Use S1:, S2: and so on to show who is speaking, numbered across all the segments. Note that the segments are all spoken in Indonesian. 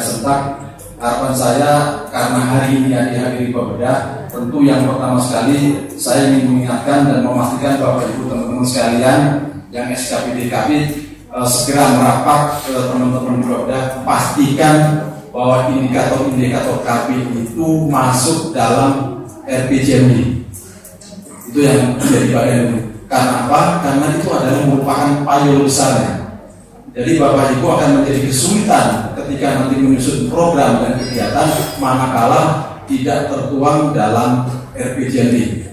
S1: sentak harapan saya karena hari ini dihadiri Bapeda tentu yang pertama sekali saya ingin mengingatkan dan memastikan Bapak Ibu teman-teman sekalian yang SKP DKP eh, segera merapat ke teman-teman Bapeda pastikan bahwa indikator-indikator KP itu masuk dalam RPJMD itu yang menjadi itu karena apa? karena itu adalah merupakan payung besarnya jadi Bapak Ibu akan menjadi kesulitan ketika nanti menyusun program dan kegiatan manakala tidak tertuang dalam RPJMD.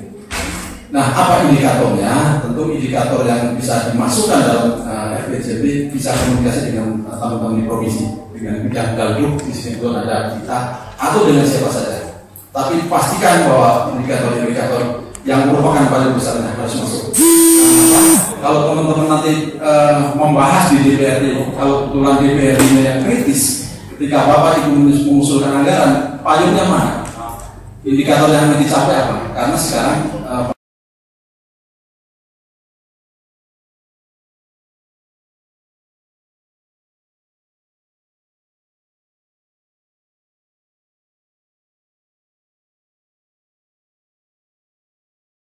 S1: Nah, apa indikatornya? Tentu indikator yang bisa dimasukkan dalam uh, RPJMD bisa komunikasi dengan uh, teman-teman di provinsi, dengan bidang galguk di sini pun ada kita atau dengan siapa saja. Tapi pastikan bahwa indikator-indikator yang merupakan paling besarnya harus masuk. Teman-teman nanti uh, membahas di DPRD, kalau kebetulan DPRD yang kritis, ketika Bapak Ibu mengusulkan anggaran, payungnya mana? Indikator yang dicapai apa? Karena sekarang uh,